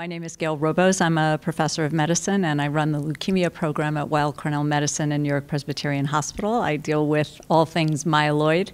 My name is Gail Roboz. I'm a professor of medicine and I run the leukemia program at Weill Cornell Medicine and New York Presbyterian Hospital. I deal with all things myeloid.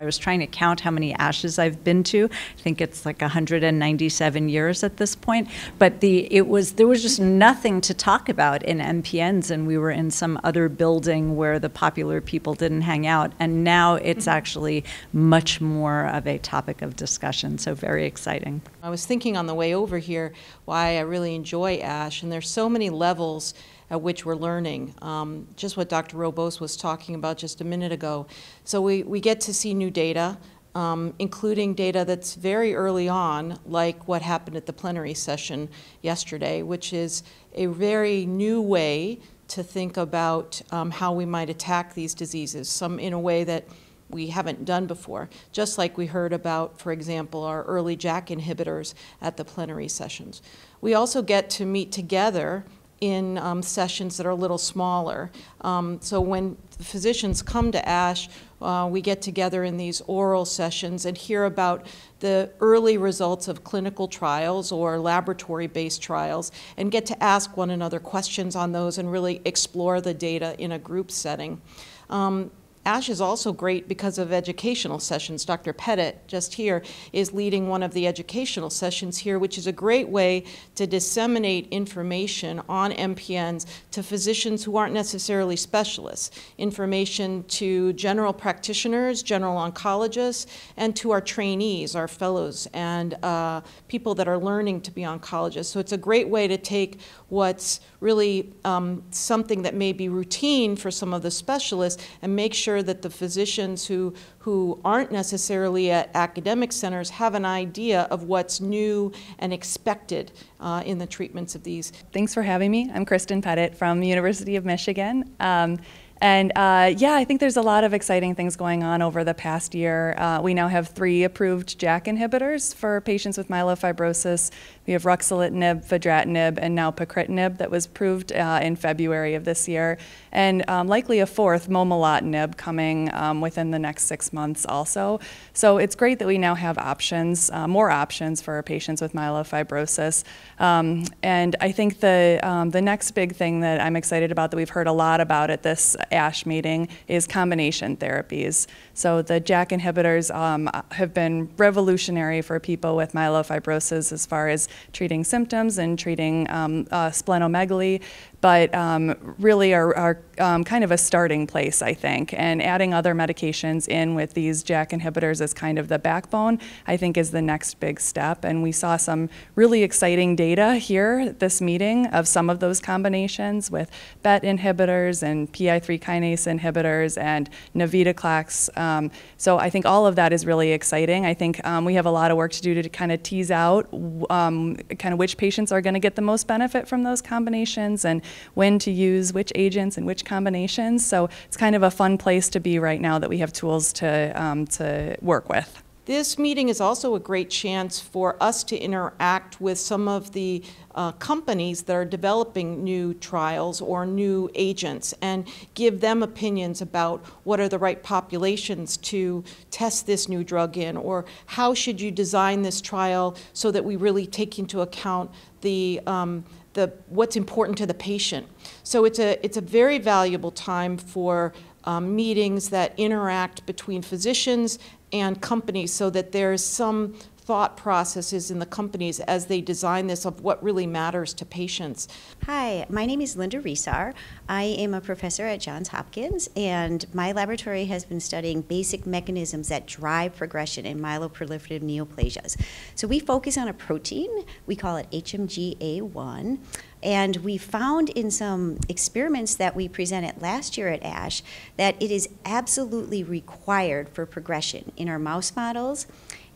I was trying to count how many ashes I've been to. I think it's like 197 years at this point. But the it was there was just nothing to talk about in MPNs, and we were in some other building where the popular people didn't hang out. And now it's mm-hmm. actually much more of a topic of discussion. So very exciting. I was thinking on the way over here why I really enjoy ASH, and there's so many levels at which we're learning. Um, just what Dr. Roboz was talking about just a minute ago. So we, we get to see new data, um, including data that's very early on, like what happened at the plenary session yesterday, which is a very new way to think about um, how we might attack these diseases, some in a way that we haven't done before, just like we heard about, for example, our early JAK inhibitors at the plenary sessions. We also get to meet together in um, sessions that are a little smaller. Um, so when physicians come to ASH, uh, we get together in these oral sessions and hear about the early results of clinical trials or laboratory-based trials and get to ask one another questions on those and really explore the data in a group setting. Um, ASH is also great because of educational sessions. Dr. Pettit, just here, is leading one of the educational sessions here, which is a great way to disseminate information on MPNs to physicians who aren't necessarily specialists, information to general practitioners, general oncologists, and to our trainees, our fellows, and uh, people that are learning to be oncologists. So it's a great way to take what's really um, something that may be routine for some of the specialists and make sure that the physicians who, who aren't necessarily at academic centers have an idea of what's new and expected uh, in the treatments of these. Thanks for having me. I'm Kristen Pettit from the University of Michigan. Um, and uh, yeah, I think there's a lot of exciting things going on over the past year. Uh, we now have three approved JAK inhibitors for patients with myelofibrosis. We have ruxolitinib, fedratinib, and now pacritinib that was approved uh, in February of this year, and um, likely a fourth, momelotinib, coming um, within the next six months also. So it's great that we now have options, uh, more options for patients with myelofibrosis. Um, and I think the, um, the next big thing that I'm excited about that we've heard a lot about at this ASH meeting is combination therapies. So the JAK inhibitors um, have been revolutionary for people with myelofibrosis as far as treating symptoms and treating um, uh, splenomegaly but um, really are, are um, kind of a starting place, I think. And adding other medications in with these JAK inhibitors as kind of the backbone, I think is the next big step. And we saw some really exciting data here at this meeting of some of those combinations with BET inhibitors and PI3 kinase inhibitors and navitoclax. Um, so I think all of that is really exciting. I think um, we have a lot of work to do to kind of tease out um, kind of which patients are going to get the most benefit from those combinations and when to use which agents and which combinations. So it's kind of a fun place to be right now that we have tools to, um, to work with. This meeting is also a great chance for us to interact with some of the uh, companies that are developing new trials or new agents and give them opinions about what are the right populations to test this new drug in or how should you design this trial so that we really take into account the um, the, what's important to the patient. So it's a, it's a very valuable time for um, meetings that interact between physicians and companies so that there's some thought processes in the companies as they design this of what really matters to patients. Hi, my name is Linda Resar. I am a professor at Johns Hopkins, and my laboratory has been studying basic mechanisms that drive progression in myeloproliferative neoplasias. So we focus on a protein, we call it HMGA1. And we found in some experiments that we presented last year at ASH that it is absolutely required for progression in our mouse models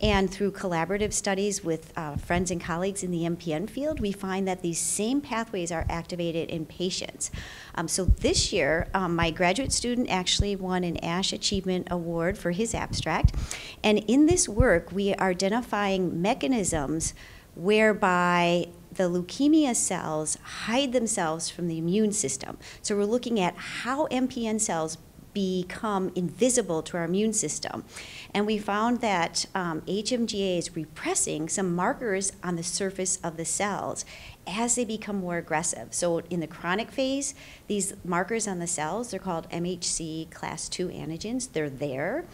and through collaborative studies with uh, friends and colleagues in the MPN field, we find that these same pathways are activated in patients. Um, so this year, um, my graduate student actually won an ASH Achievement Award for his abstract. And in this work, we are identifying mechanisms whereby the leukemia cells hide themselves from the immune system. So we're looking at how MPN cells become invisible to our immune system. And we found that um, HMGA is repressing some markers on the surface of the cells as they become more aggressive. So in the chronic phase, these markers on the cells, they're called MHC class 2 antigens. They're there,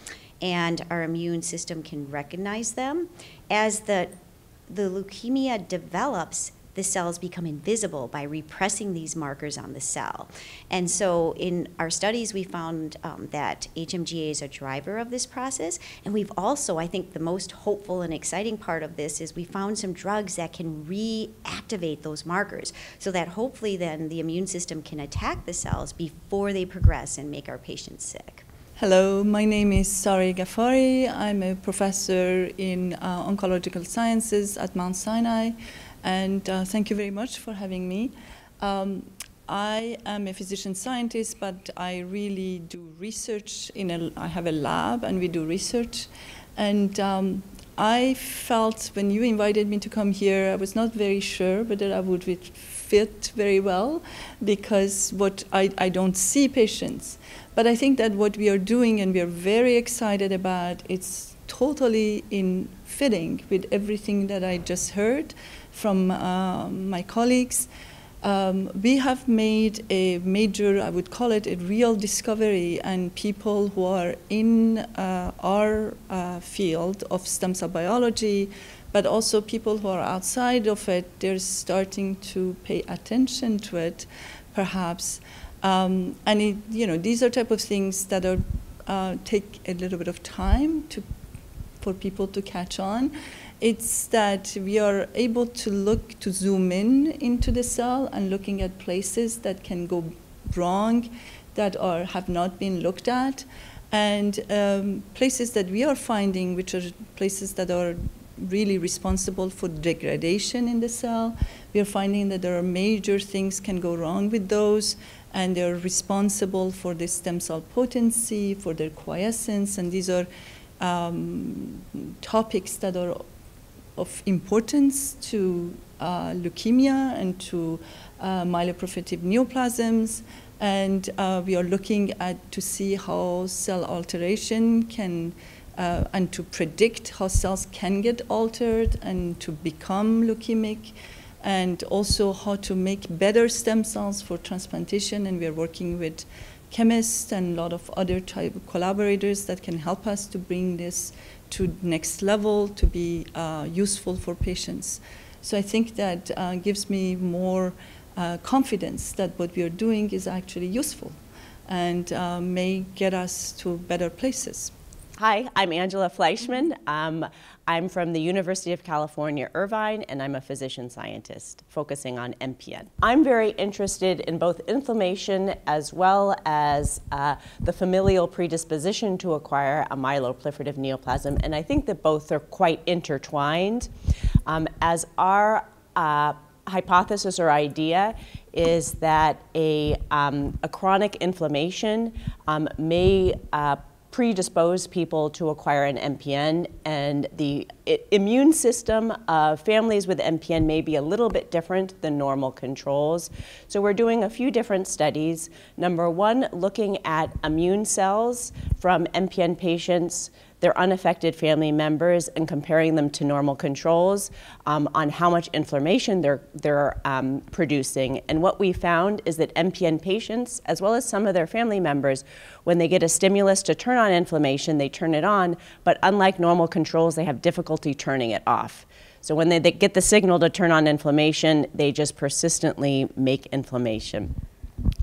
and our immune system can recognize them. As the, the leukemia develops, the cells become invisible by repressing these markers on the cell. And so in our studies, we found um, that HMGA is a driver of this process. And we've also, I think the most hopeful and exciting part of this is we found some drugs that can reactivate those markers so that hopefully then the immune system can attack the cells before they progress and make our patients sick. Hello, my name is Saghi Ghaffari. I'm a professor in uh, oncological sciences at Mount Sinai and uh, thank you very much for having me. Um, I am a physician scientist, but I really do research in a, I have a lab and we do research. And um, I felt when you invited me to come here, I was not very sure whether I would fit very well because what I, I don't see patients. But I think that what we are doing and we are very excited about, it's totally in fitting with everything that I just heard from uh, my colleagues. Um, we have made a major, I would call it a real discovery, and people who are in uh, our uh, field of stem cell biology, but also people who are outside of it, they're starting to pay attention to it, perhaps. Um, and it, you know, these are type of things that are uh, take a little bit of time to for people to catch on it's that we are able to look to zoom in into the cell and looking at places that can go wrong that are have not been looked at. And um, places that we are finding which are places that are really responsible for degradation in the cell we are finding that there are major things can go wrong with those and they're responsible for the stem cell potency for their quiescence. And these are um, topics that are of importance to uh, leukemia and to uh, myeloproliferative neoplasms. And uh, we are looking at to see how cell alteration can uh, and to predict how cells can get altered and to become leukemic and also how to make better stem cells for transplantation. And we are working with chemists and a lot of other collaborators that can help us to bring this to next level to be uh, useful for patients. So I think that uh, gives me more uh, confidence that what we are doing is actually useful and uh, may get us to better places. Hi, I'm Angela Fleischman. Um, I'm from the University of California, Irvine, and I'm a physician scientist focusing on MPN. I'm very interested in both inflammation as well as uh, the familial predisposition to acquire a myeloproliferative neoplasm, and I think that both are quite intertwined. Um, as our uh, hypothesis or idea is that a, um, a chronic inflammation um, may uh, predispose people to acquire an MPN, and the immune system of families with MPN may be a little bit different than normal controls. So we're doing a few different studies. Number one, looking at immune cells from MPN patients their unaffected family members and comparing them to normal controls um, on how much inflammation they're, they're um, producing. And what we found is that MPN patients, as well as some of their family members, when they get a stimulus to turn on inflammation, they turn it on, but unlike normal controls, they have difficulty turning it off. So when they, they get the signal to turn on inflammation, they just persistently make inflammation.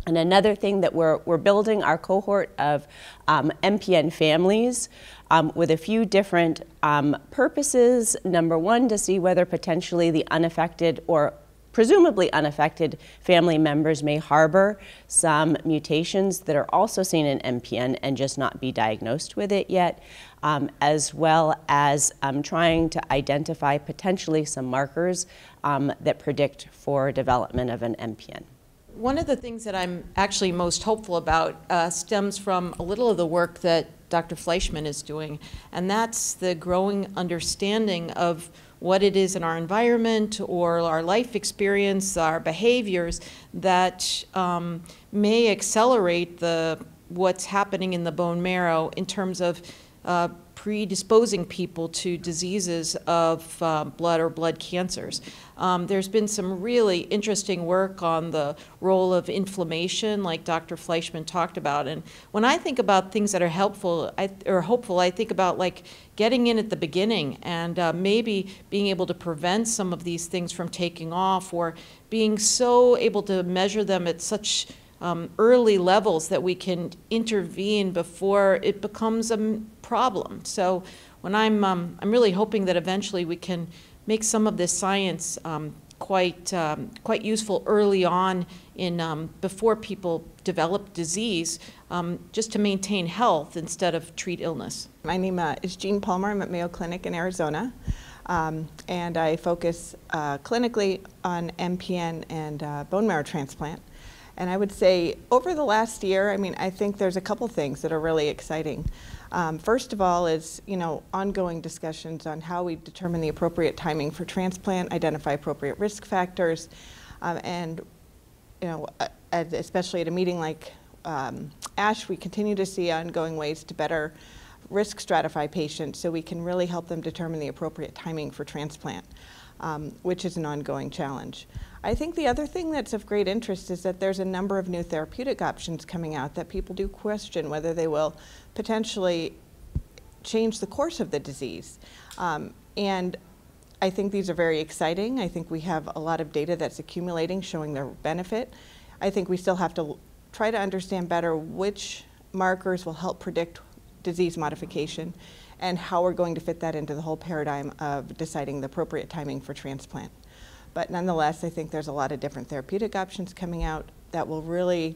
And another thing that we're, we're building our cohort of um, MPN families um, with a few different um, purposes. Number one, to see whether potentially the unaffected or presumably unaffected family members may harbor some mutations that are also seen in MPN and just not be diagnosed with it yet, um, as well as um, trying to identify potentially some markers um, that predict for development of an MPN. One of the things that I'm actually most hopeful about uh, stems from a little of the work that Dr. Fleischman is doing, and that's the growing understanding of what it is in our environment or our life experience, our behaviors that um, may accelerate the what's happening in the bone marrow in terms of uh, predisposing people to diseases of uh, blood or blood cancers. Um, there's been some really interesting work on the role of inflammation, like Dr. Fleischman talked about. And when I think about things that are helpful I, or hopeful, I think about like getting in at the beginning and uh, maybe being able to prevent some of these things from taking off or being so able to measure them at such um, early levels that we can intervene before it becomes a problem. So when I'm, um, I'm really hoping that eventually we can make some of this science um, quite, um, quite useful early on in, um, before people develop disease, um, just to maintain health instead of treat illness. My name uh, is Jeanne Palmer. I'm at Mayo Clinic in Arizona. Um, and I focus uh, clinically on MPN and uh, bone marrow transplant. And I would say over the last year, I mean, I think there's a couple things that are really exciting. Um, first of all is, you know, ongoing discussions on how we determine the appropriate timing for transplant, identify appropriate risk factors, um, and, you know, especially at a meeting like um, ASH, we continue to see ongoing ways to better risk stratify patients so we can really help them determine the appropriate timing for transplant, um, which is an ongoing challenge. I think the other thing that's of great interest is that there's a number of new therapeutic options coming out that people do question whether they will potentially change the course of the disease. Um, and I think these are very exciting. I think we have a lot of data that's accumulating showing their benefit. I think we still have to try to understand better which markers will help predict disease modification and how we're going to fit that into the whole paradigm of deciding the appropriate timing for transplant. But nonetheless, I think there's a lot of different therapeutic options coming out that will really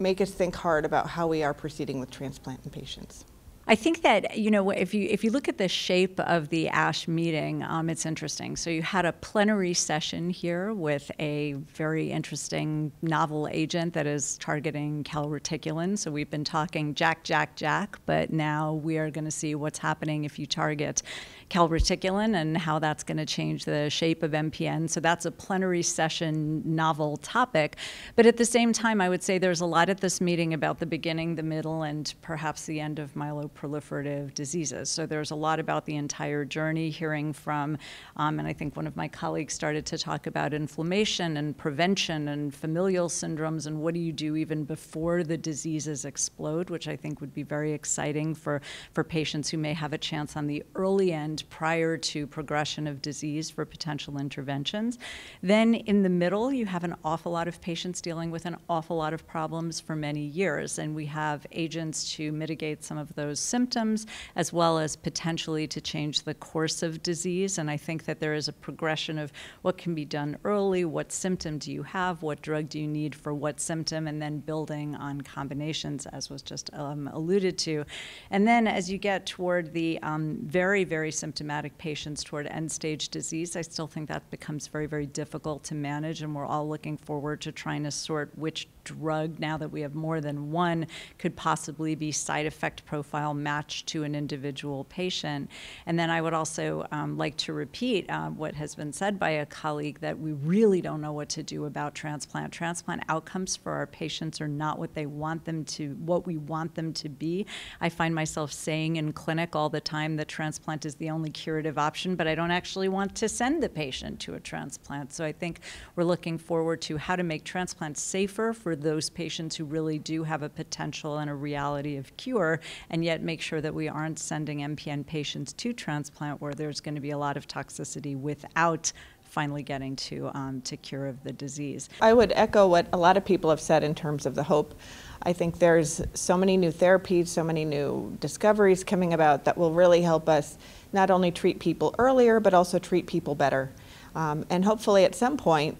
make us think hard about how we are proceeding with transplant in patients. I think that you know if you if you look at the shape of the ASH meeting, um, it's interesting. So you had a plenary session here with a very interesting novel agent that is targeting calreticulin. So we've been talking JAK, JAK, JAK, but now we are going to see what's happening if you target calreticulin and how that's going to change the shape of MPN. So that's a plenary session novel topic. But at the same time, I would say there's a lot at this meeting about the beginning, the middle, and perhaps the end of myelo proliferative diseases. So there's a lot about the entire journey, hearing from, um, and I think one of my colleagues started to talk about inflammation and prevention and familial syndromes and what do you do even before the diseases explode, which I think would be very exciting for, for patients who may have a chance on the early end prior to progression of disease for potential interventions. Then in the middle, you have an awful lot of patients dealing with an awful lot of problems for many years, and we have agents to mitigate some of those symptoms as well as potentially to change the course of disease. And I think that there is a progression of what can be done early, what symptom do you have, what drug do you need for what symptom, and then building on combinations, as was just um, alluded to. And then as you get toward the um, very, very symptomatic patients toward end stage disease, I still think that becomes very, very difficult to manage. And we're all looking forward to trying to sort which drug, now that we have more than one, could possibly be side effect profile matched to an individual patient. And then I would also um, like to repeat uh, what has been said by a colleague that we really don't know what to do about transplant. Transplant outcomes for our patients are not what they want them to, what we want them to be. I find myself saying in clinic all the time that transplant is the only curative option, but I don't actually want to send the patient to a transplant. So I think we're looking forward to how to make transplant safer for those patients who really do have a potential and a reality of cure, and yet make sure that we aren't sending MPN patients to transplant where there's going to be a lot of toxicity without finally getting to, um, to cure of the disease. I would echo what a lot of people have said in terms of the hope. I think there's so many new therapies, so many new discoveries coming about that will really help us not only treat people earlier, but also treat people better. Um, and hopefully at some point,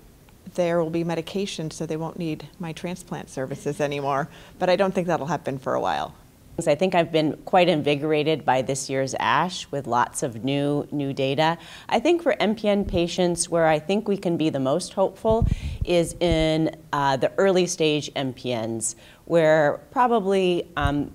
there will be medication so they won't need my transplant services anymore. But I don't think that'll happen for a while. I think I've been quite invigorated by this year's ASH with lots of new new data. I think for MPN patients, where I think we can be the most hopeful is in uh, the early stage MPNs, where probably um,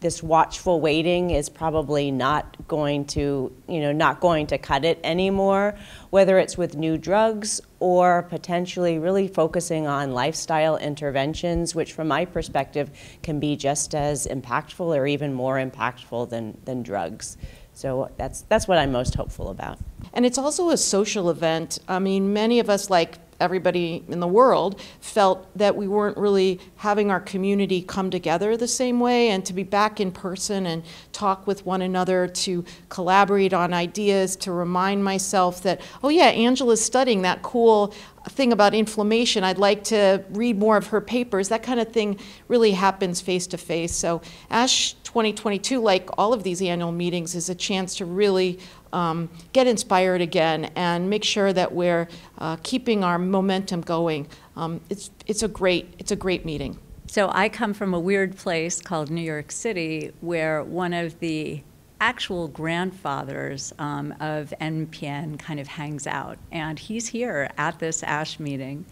this watchful waiting is probably not going to, you know, not going to cut it anymore, whether it's with new drugs or potentially really focusing on lifestyle interventions, which from my perspective can be just as impactful or even more impactful than, than drugs. So that's, that's what I'm most hopeful about. And it's also a social event. I mean, many of us, like everybody in the world felt that we weren't really having our community come together the same way and to be back in person and talk with one another, to collaborate on ideas, to remind myself that, oh yeah, Angela's studying that cool thing about inflammation. I'd like to read more of her papers. That kind of thing really happens face to face. So ASH 2022, like all of these annual meetings, is a chance to really um, get inspired again and make sure that we're uh, keeping our momentum going. Um, it's, it's, a great, it's a great meeting. So I come from a weird place called New York City where one of the actual grandfathers um, of MPN kind of hangs out. And he's here at this ASH meeting.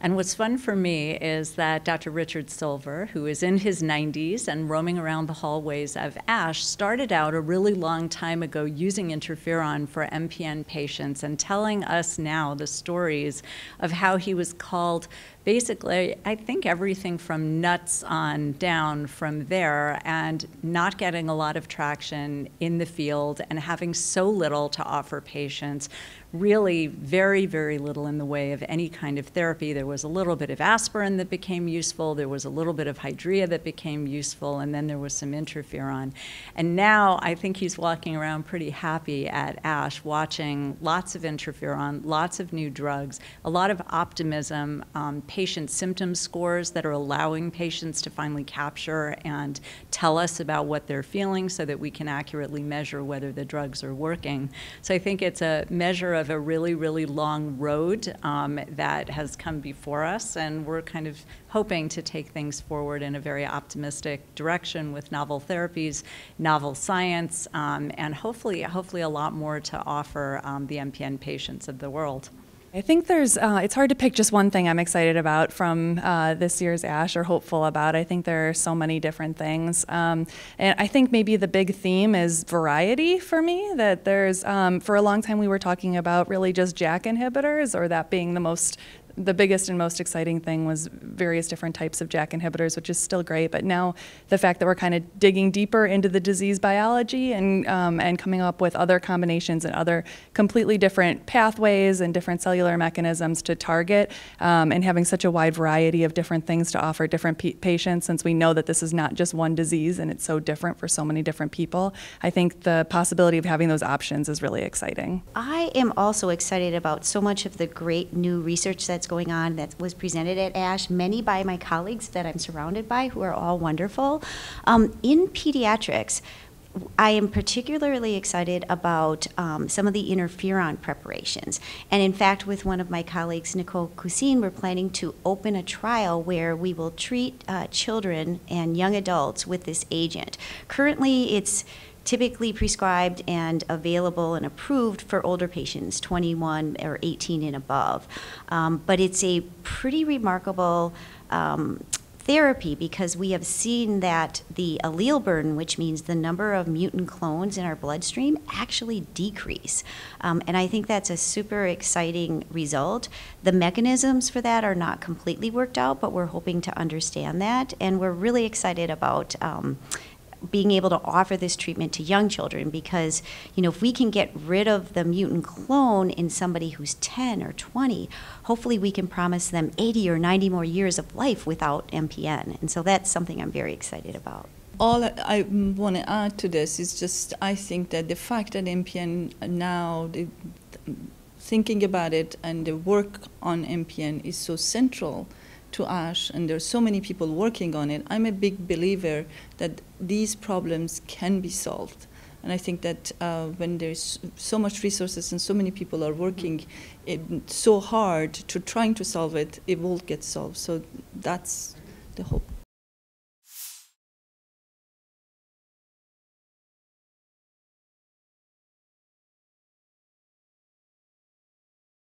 And what's fun for me is that Dr. Richard Silver, who is in his 90s and roaming around the hallways of ASH, started out a really long time ago using interferon for MPN patients and telling us now the stories of how he was called basically, I think everything from nuts on down from there and not getting a lot of traction in the field and having so little to offer patients. Really, very, very little in the way of any kind of therapy. There was a little bit of aspirin that became useful, there was a little bit of Hydrea that became useful, and then there was some interferon. And now I think he's walking around pretty happy at ASH, watching lots of interferon, lots of new drugs, a lot of optimism. Um, patient symptom scores that are allowing patients to finally capture and tell us about what they're feeling so that we can accurately measure whether the drugs are working. So I think it's a measure of a really, really long road um, that has come before us, and we're kind of hoping to take things forward in a very optimistic direction with novel therapies, novel science, um, and hopefully, hopefully a lot more to offer um, the MPN patients of the world. I think there's, uh, it's hard to pick just one thing I'm excited about from uh, this year's ASH or hopeful about. I think there are so many different things. Um, and I think maybe the big theme is variety for me, that there's, um, for a long time we were talking about really just JAK inhibitors or that being the most the biggest and most exciting thing was various different types of JAK inhibitors, which is still great. But now the fact that we're kind of digging deeper into the disease biology and um, and coming up with other combinations and other completely different pathways and different cellular mechanisms to target, um, and having such a wide variety of different things to offer different patients, since we know that this is not just one disease and it's so different for so many different people. I think the possibility of having those options is really exciting. I am also excited about so much of the great new research that's going on that was presented at ASH, many by my colleagues that I'm surrounded by who are all wonderful. Um, in pediatrics, I am particularly excited about um, some of the interferon preparations. And in fact, with one of my colleagues, Nicole Cousin, we're planning to open a trial where we will treat uh, children and young adults with this agent. Currently, it's typically prescribed and available and approved for older patients, 21 or 18 and above. Um, but it's a pretty remarkable um, therapy because we have seen that the allele burden, which means the number of mutant clones in our bloodstream, actually decrease. Um, and I think that's a super exciting result. The mechanisms for that are not completely worked out, but we're hoping to understand that. And we're really excited about um, being able to offer this treatment to young children because you know if we can get rid of the mutant clone in somebody who's 10 or 20 hopefully we can promise them 80 or 90 more years of life without mpn and so that's something i'm very excited about. All I want to add to this is just I think that the fact that MPN now, the, thinking about it and the work on MPN is so central to ASH, and there are so many people working on it, I'm a big believer that these problems can be solved. And I think that uh, when there's so much resources and so many people are working so hard to trying to solve it, it will get solved. So that's the hope.